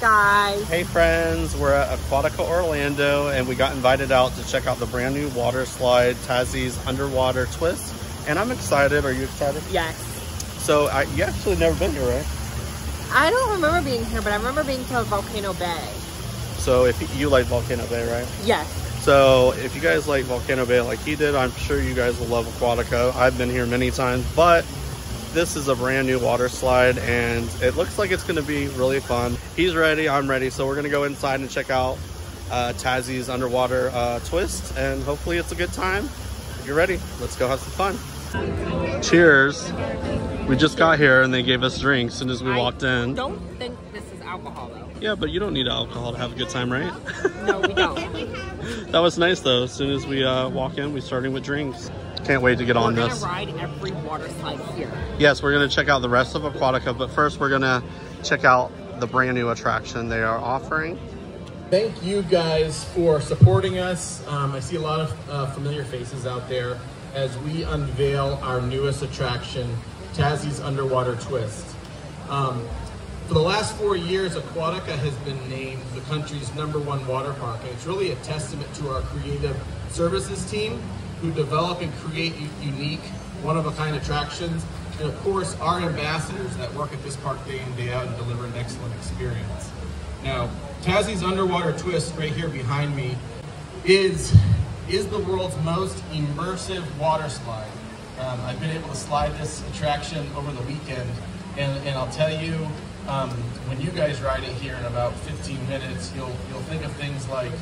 guys. Hey friends, we're at Aquatica Orlando and we got invited out to check out the brand new water slide, Tassie's Underwater Twist. And I'm excited. Are you excited? Yes. So I, you actually never been here, right? I don't remember being here, but I remember being to Volcano Bay. So if you like Volcano Bay, right? Yes. So if you guys like Volcano Bay like he did, I'm sure you guys will love Aquatica. I've been here many times, but this is a brand new water slide and it looks like it's gonna be really fun. He's ready, I'm ready. So we're gonna go inside and check out uh, underwater uh, twist and hopefully it's a good time. If you're ready, let's go have some fun. Cheers. We just got here and they gave us drinks as soon as we I walked in. Don't think this is alcohol though. Yeah, but you don't need alcohol to have a good time, right? No, we don't. that was nice though. As soon as we uh, walk in, we starting with drinks. Can't wait to get on We're this. gonna ride every water slide here. Yes, we're gonna check out the rest of Aquatica, but first we're gonna check out the brand new attraction they are offering. Thank you guys for supporting us. Um, I see a lot of uh, familiar faces out there as we unveil our newest attraction, Tassie's Underwater Twist. Um, for the last four years, Aquatica has been named the country's number one water park, and it's really a testament to our creative services team who develop and create unique, one-of-a-kind attractions, and of course, our ambassadors that work at this park day in, day out and deliver an excellent experience. Now, Tassie's Underwater Twist right here behind me is, is the world's most immersive water slide. Um, I've been able to slide this attraction over the weekend, and, and I'll tell you, um, when you guys ride it here in about 15 minutes, you'll, you'll think of things like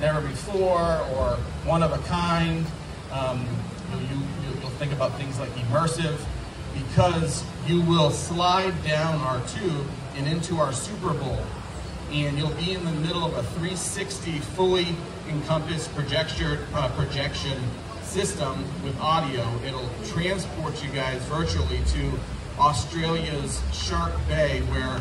never before or one of a kind. Um, you, you, you'll think about things like immersive because you will slide down our tube and into our Super Bowl and you'll be in the middle of a 360 fully encompassed projection, uh, projection system with audio. It'll transport you guys virtually to Australia's Shark Bay where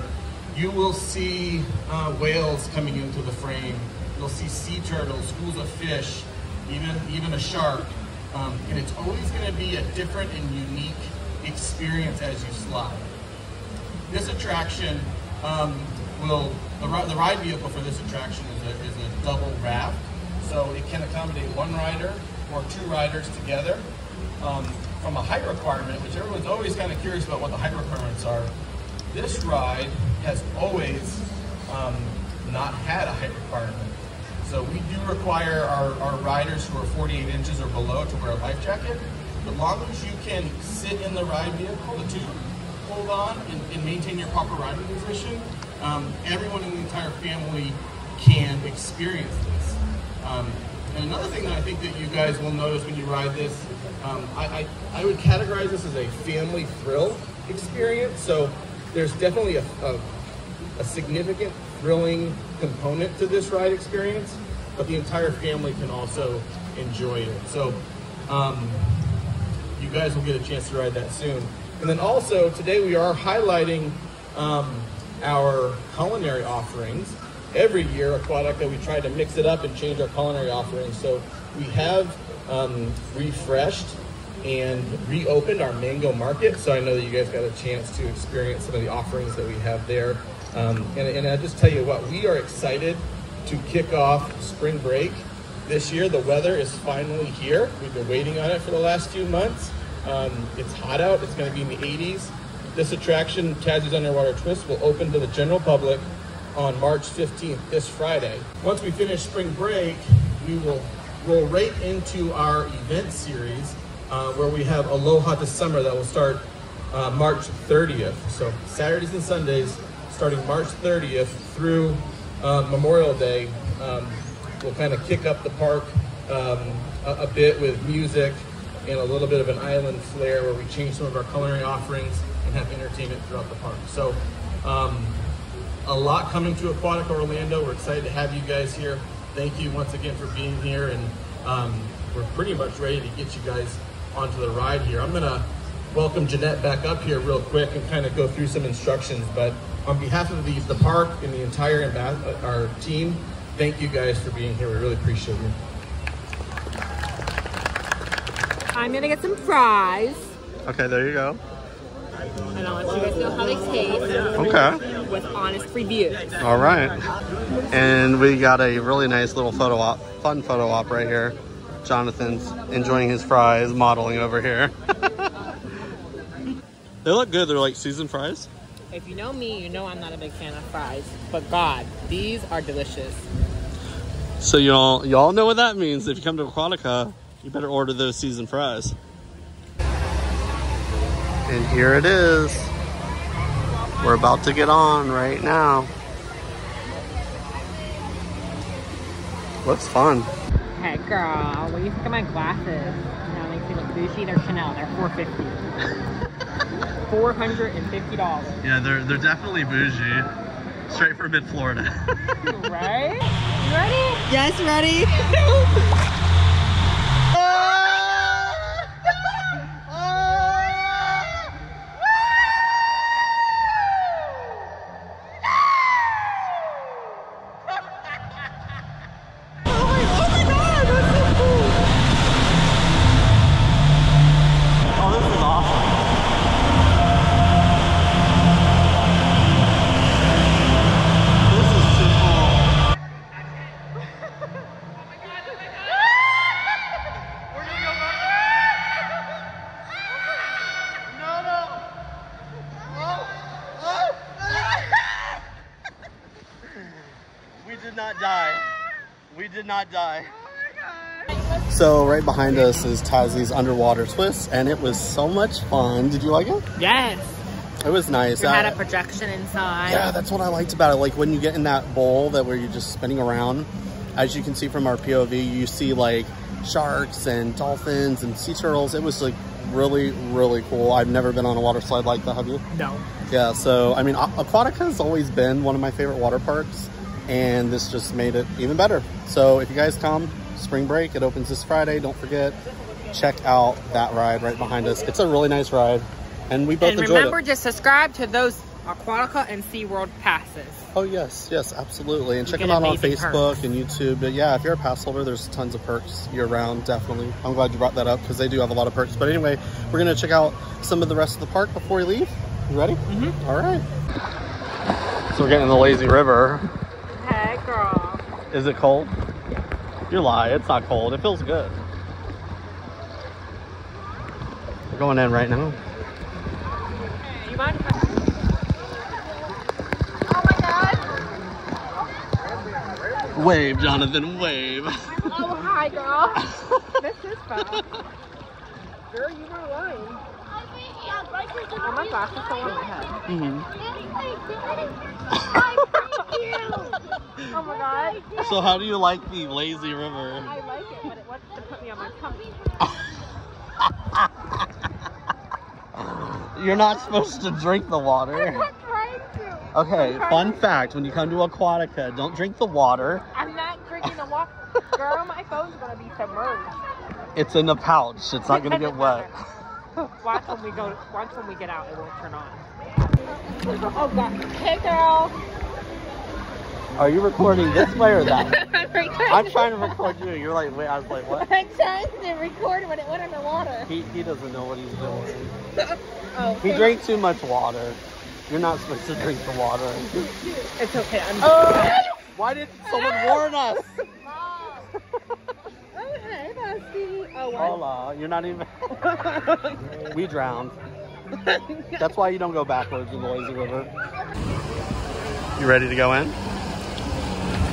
you will see uh, whales coming into the frame. You'll see sea turtles, schools of fish, even, even a shark. Um, and it's always gonna be a different and unique experience as you slide. This attraction um, will, the, the ride vehicle for this attraction is a, is a double raft. So it can accommodate one rider or two riders together. Um, from a height requirement, which everyone's always kind of curious about what the height requirements are, this ride has always um, not had a height requirement. So we do require our, our riders who are 48 inches or below to wear a life jacket. As long as you can sit in the ride vehicle, the tube, hold on and, and maintain your proper riding position, um, everyone in the entire family can experience this. Um, and another thing that I think that you guys will notice when you ride this, um, I, I, I would categorize this as a family thrill experience. So there's definitely a, a, a significant thrilling component to this ride experience, but the entire family can also enjoy it. So um, you guys will get a chance to ride that soon. And then also today we are highlighting um, our culinary offerings. Every year, Aquatica, we try to mix it up and change our culinary offerings. So we have um, refreshed and reopened our mango market. So I know that you guys got a chance to experience some of the offerings that we have there. Um, and, and I just tell you what, we are excited to kick off spring break this year. The weather is finally here. We've been waiting on it for the last few months. Um, it's hot out. It's going to be in the 80s. This attraction, Tassie's Underwater Twist, will open to the general public on March 15th, this Friday. Once we finish spring break, we will roll right into our event series uh, where we have Aloha to Summer that will start uh, March 30th. So Saturdays and Sundays, starting March 30th through uh, Memorial Day, um, we'll kind of kick up the park um, a, a bit with music and a little bit of an island flair where we change some of our culinary offerings and have entertainment throughout the park. So um, a lot coming to Aquatic Orlando. We're excited to have you guys here. Thank you once again for being here, and um, we're pretty much ready to get you guys onto the ride here. I'm gonna welcome Jeanette back up here real quick and kind of go through some instructions. But on behalf of the, the park and the entire uh, our team, thank you guys for being here. We really appreciate you. I'm gonna get some fries. Okay, there you go. and I'll let you guys know how they taste Okay. with honest reviews. All right. And we got a really nice little photo op, fun photo op right here. Jonathan's enjoying his fries, modeling over here. they look good. They're like seasoned fries. If you know me, you know I'm not a big fan of fries, but God, these are delicious. So y'all, y'all know what that means. If you come to Aquatica, you better order those seasoned fries. And here it is. We're about to get on right now. Looks fun. Hey girl, what do you think of my glasses? Now they look bougie. They're Chanel. They're 450 $450. Yeah, they're they're definitely bougie. Straight from mid Florida. right? You ready? Yes, ready? not die. So right behind us is Tassie's underwater twist, and it was so much fun. Did you like it? Yes. It was nice. It had Uh, a projection inside. yeah, that's what I liked about it. Like when you get in that bowl that where you're just spinning around, as you can see from our POV, you see like sharks and dolphins and sea turtles. It was like really, really cool. I've never been on a water slide like that. Have you? No. Yeah. So I mean, A- Aquatica has always been one of my favorite water parks, and this just made it even better. So if you guys come, spring break, it opens this Friday. Don't forget, check out that ride right behind us. It's a really nice ride, and we both And enjoyed remember it. to subscribe to those Aquatica and SeaWorld passes. Oh yes, yes, absolutely. And You check them out on Facebook perks. and YouTube. But yeah, if you're a pass holder, there's tons of perks year round. Definitely. I'm glad you brought that up because they do have a lot of perks. But anyway, we're gonna check out some of the rest of the park before we leave. You ready? Mm-hmm. All right. So we're getting in the lazy river. Hey, girl. Is it cold? You lie. It's not cold. It feels good. We're going in right now. You mind if I... Wave, Jonathan. Wave. Oh, hi, girl. this is fun. Girl, you were lying. Oh, my glasses fell on my head. hmm Oh, my God. So how do you like the lazy river? I like it, but it wants to put me on my tummy. You're not supposed to drink the water. trying to. Okay, fun fact, when you come to Aquatica, don't drink the water. I'm not drinking the water. Girl, my phone's to be submerged. It's in the pouch. It's not gonna get wet. Watch when we go. Watch when we get out. It won't turn on. Oh God! Hey, girl. Are you recording this way or that? way? I'm recording. I'm trying to record you. You're like, wait, I was like, what? I'm trying to record when it went underwater. He, he doesn't know what he's doing. Oh, He drank too much water. You're not supposed to drink the water. It's okay. I'm. Oh! Why did someone warn us? Oh, hey, Dusty. Oh, what? Hola, you're not even. we drowned. That's why you don't go backwards in the lazy river. You ready to go in?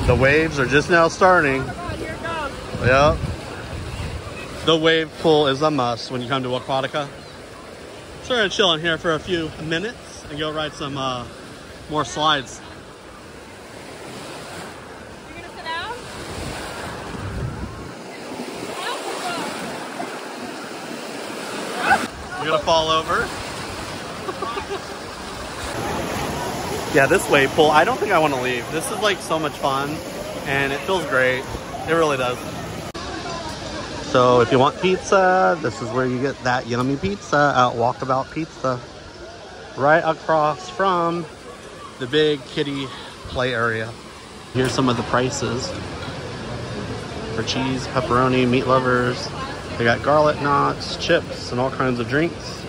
The waves are just now starting. Yep. The wave pool is a must when you come to Aquatica. So we're gonna chill in here for a few minutes and go ride some uh, more slides. You gonna sit down? You're gonna fall over. yeah, this wave pool, I don't think I want to leave. This is like so much fun and it feels great. It really does. So if you want pizza, this is where you get that yummy pizza at Walkabout Pizza. Right across from the big kiddie play area. Here's some of the prices for cheese, pepperoni, meat lovers. They got garlic knots, chips, and all kinds of drinks.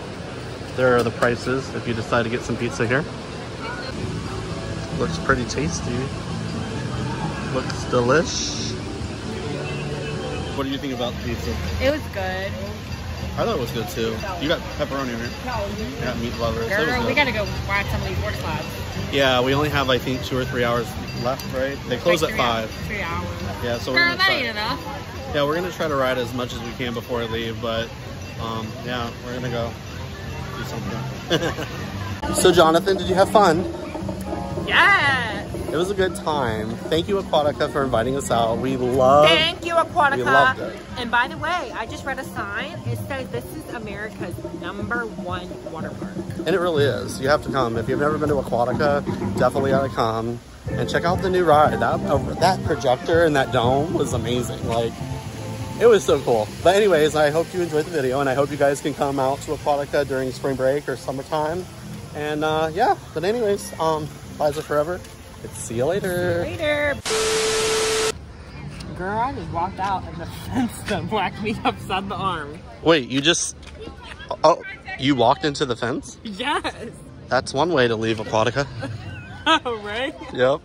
There are the prices if you decide to get some pizza here. Looks pretty tasty. Looks delish. What do you think about the pizza? It was good. I thought it was good too. You got pepperoni, right? You got meat lovers. It was Girl, we gotta go watch some of these work slides. Yeah, we only have I think two or three hours left, right? They close Like at five. hours- Three hours. Yeah, so we're gonna that try. ain't enough. Yeah, we're gonna try to ride as much as we can before I leave, but um, yeah, we're gonna go do something. so, Jonathan, did you have fun? Yes. It was a good time. Thank you, Aquatica, for inviting us out. We love. Thank you, Aquatica. we loved it. And by the way, I just read a sign. It says this is America's number one water park. And it really is. You have to come. If you've never been to Aquatica, definitely gotta come and check out the new ride. That that projector and that dome was amazing. Like, it was so cool. But anyways, I hope you enjoyed the video, and I hope you guys can come out to Aquatica during spring break or summertime. And uh, yeah, but anyways, um, Liza Forever. It's see you later. Later. Girl, I just walked out and the fence done whacked me upside the arm. Wait, you just oh, you walked into the fence? Yes. That's one way to leave Aquatica. Oh, right? Yep.